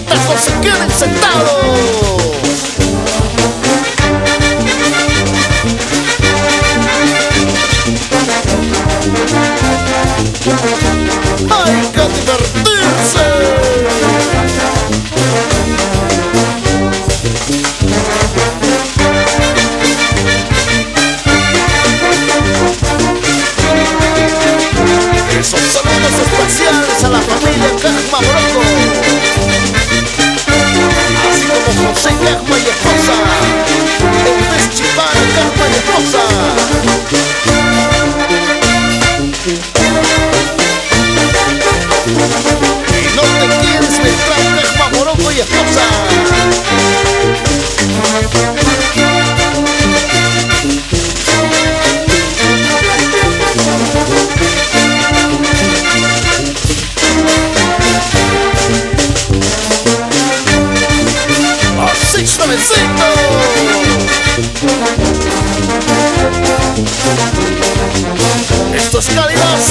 Parejitas no se queden sentados. Así como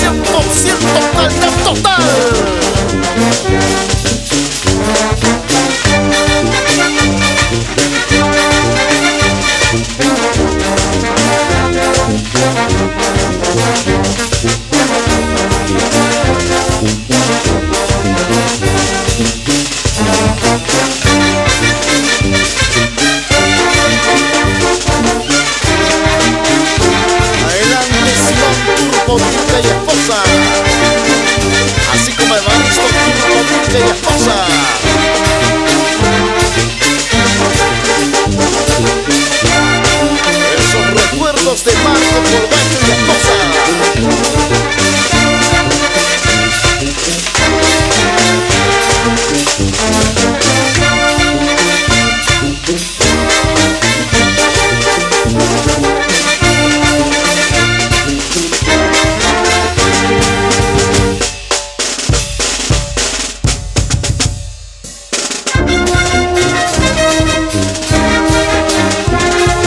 100% calidad total. Turco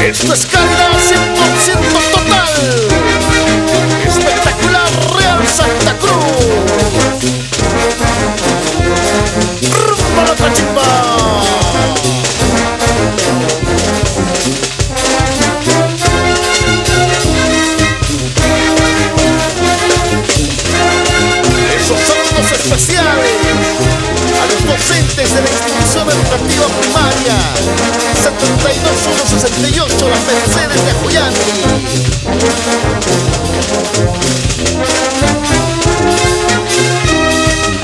Esto es calidad 100% total. Espectacular Real Santa Cruz. Rumba la cachimba. Especiales a los docentes de la educativa primaria. 72168 Las Mercedes de Ajuyani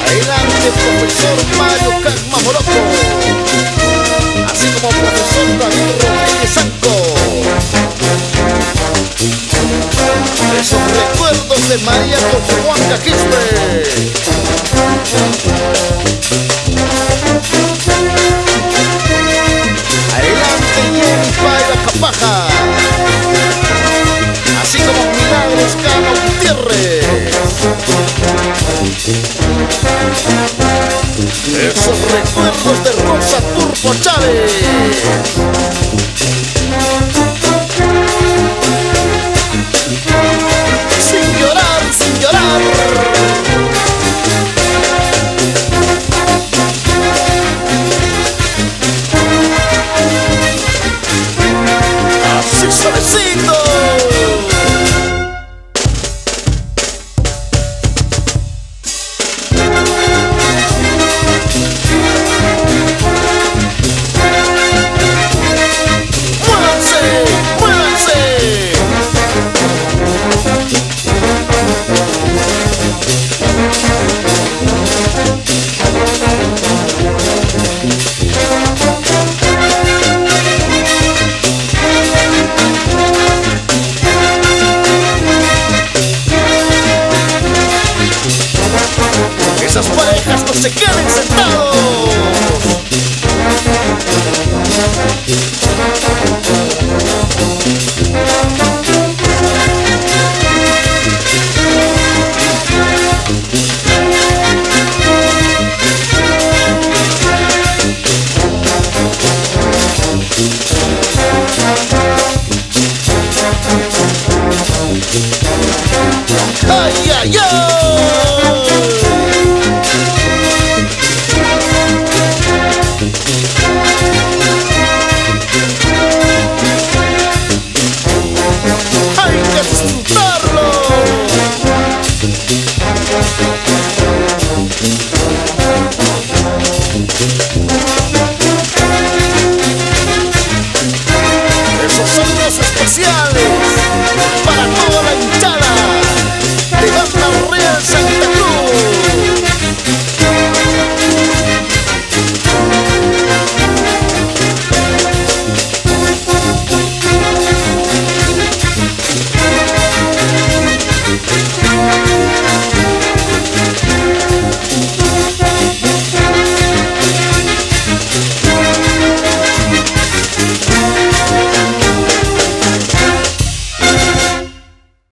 Adelante profesor Mario Cagma Moroco Así como profesor David Rodríguez Sanco. Esos recuerdos de María Cochuanca Quispe Jenny Paiva Capaja Así como Milagros Cano Gutiérrez Esos recuerdos de Rosa Turbo Chávez